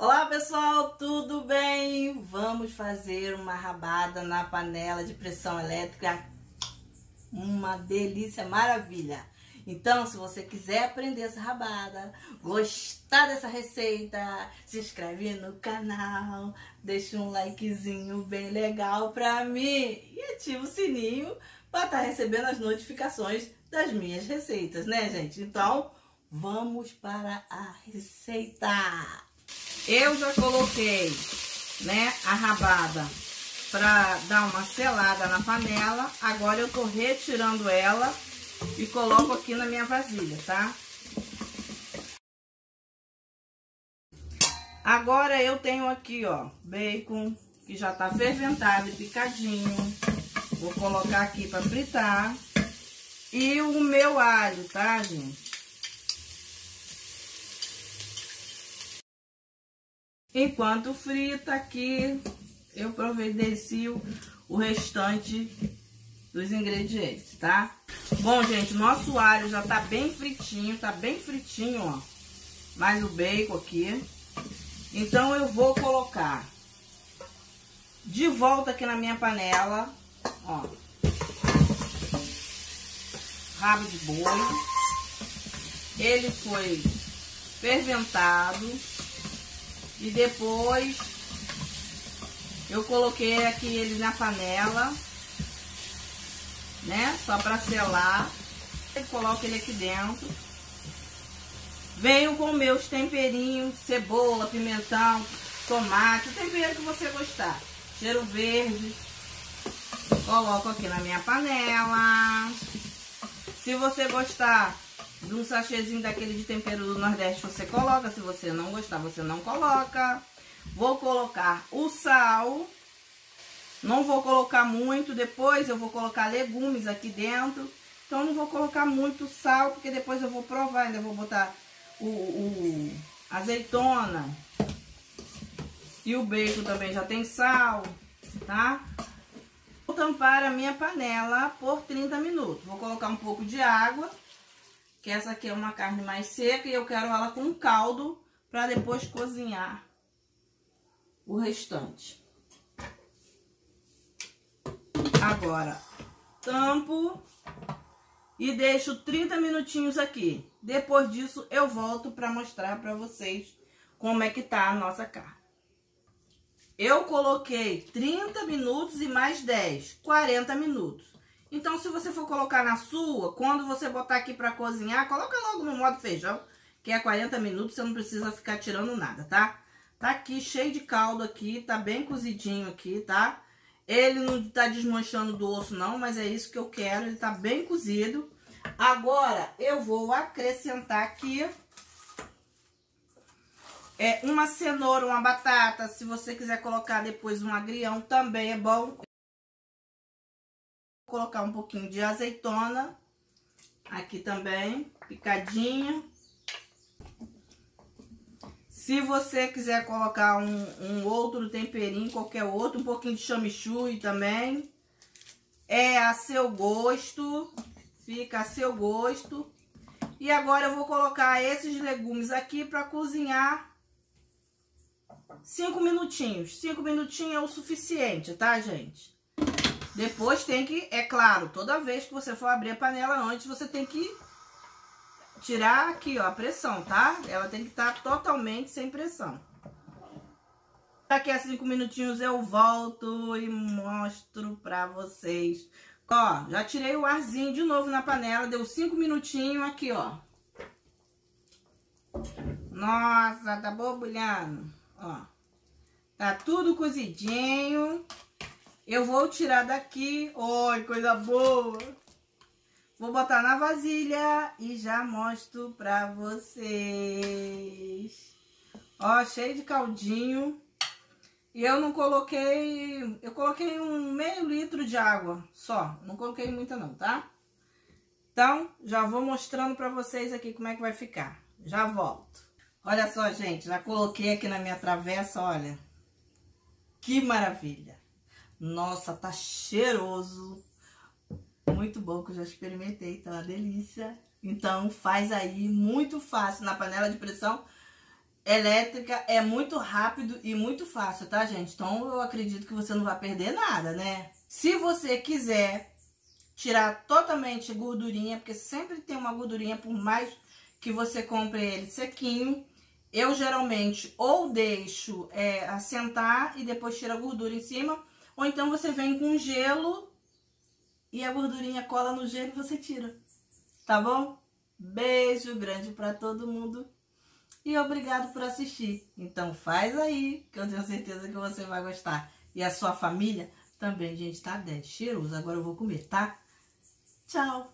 Olá pessoal, tudo bem? Vamos fazer uma rabada na panela de pressão elétrica. Uma delícia, maravilha! Então, se você quiser aprender essa rabada, gostar dessa receita, se inscreve no canal, deixa um likezinho bem legal pra mim e ativa o sininho para estar tá recebendo as notificações das minhas receitas, né, gente? Então, vamos para a receita! Eu já coloquei, né, a rabada para dar uma selada na panela. Agora eu tô retirando ela e coloco aqui na minha vasilha, tá? Agora eu tenho aqui, ó, bacon que já tá ferventado e picadinho. Vou colocar aqui para fritar. E o meu alho, tá, gente? Enquanto frita aqui, eu providencio o restante dos ingredientes, tá? Bom, gente, nosso alho já tá bem fritinho, tá bem fritinho, ó. Mais o bacon aqui. Então, eu vou colocar de volta aqui na minha panela, ó. Rabo de boi. Ele foi ferventado. E depois eu coloquei aqui ele na panela, né? Só para selar. Coloco ele aqui dentro. Venho com meus temperinhos, cebola, pimentão, tomate, o tempero que você gostar. Cheiro verde. Coloco aqui na minha panela. Se você gostar um sachêzinho daquele de tempero do Nordeste você coloca. Se você não gostar, você não coloca. Vou colocar o sal. Não vou colocar muito. Depois eu vou colocar legumes aqui dentro. Então não vou colocar muito sal, porque depois eu vou provar. Ainda vou botar o, o azeitona. E o bacon também já tem sal, tá? Vou tampar a minha panela por 30 minutos. Vou colocar um pouco de água que essa aqui é uma carne mais seca e eu quero ela com caldo para depois cozinhar o restante. Agora, tampo e deixo 30 minutinhos aqui. Depois disso, eu volto para mostrar para vocês como é que tá a nossa carne. Eu coloquei 30 minutos e mais 10, 40 minutos. Então, se você for colocar na sua, quando você botar aqui pra cozinhar, coloca logo no modo feijão, que é 40 minutos, você não precisa ficar tirando nada, tá? Tá aqui cheio de caldo aqui, tá bem cozidinho aqui, tá? Ele não tá desmanchando do osso não, mas é isso que eu quero, ele tá bem cozido. Agora, eu vou acrescentar aqui é, uma cenoura, uma batata. Se você quiser colocar depois um agrião, também é bom colocar um pouquinho de azeitona. Aqui também, picadinha. Se você quiser colocar um, um outro temperinho, qualquer outro, um pouquinho de chamichurri também. É a seu gosto, fica a seu gosto. E agora eu vou colocar esses legumes aqui para cozinhar cinco minutinhos. Cinco minutinhos é o suficiente, tá, gente? Depois tem que, é claro, toda vez que você for abrir a panela antes, você tem que tirar aqui, ó, a pressão, tá? Ela tem que estar tá totalmente sem pressão. Daqui a cinco minutinhos eu volto e mostro pra vocês. Ó, já tirei o arzinho de novo na panela, deu cinco minutinhos aqui, ó. Nossa, tá borbulhando, ó. Tá tudo cozidinho. Eu vou tirar daqui. Oi, coisa boa! Vou botar na vasilha e já mostro pra vocês. Ó, cheio de caldinho. E eu não coloquei... Eu coloquei um meio litro de água só. Não coloquei muita não, tá? Então, já vou mostrando pra vocês aqui como é que vai ficar. Já volto. Olha só, gente. Já coloquei aqui na minha travessa, olha. Que maravilha. Nossa, tá cheiroso. Muito bom, que eu já experimentei, tá uma delícia. Então, faz aí, muito fácil, na panela de pressão. elétrica é muito rápido e muito fácil, tá, gente? Então, eu acredito que você não vai perder nada, né? Se você quiser tirar totalmente gordurinha, porque sempre tem uma gordurinha, por mais que você compre ele sequinho, eu geralmente ou deixo é, assentar e depois tiro a gordura em cima, ou então você vem com gelo e a gordurinha cola no gelo e você tira, tá bom? Beijo grande para todo mundo e obrigado por assistir. Então faz aí, que eu tenho certeza que você vai gostar. E a sua família também, gente, tá 10. Cheiroso. Agora eu vou comer, tá? Tchau!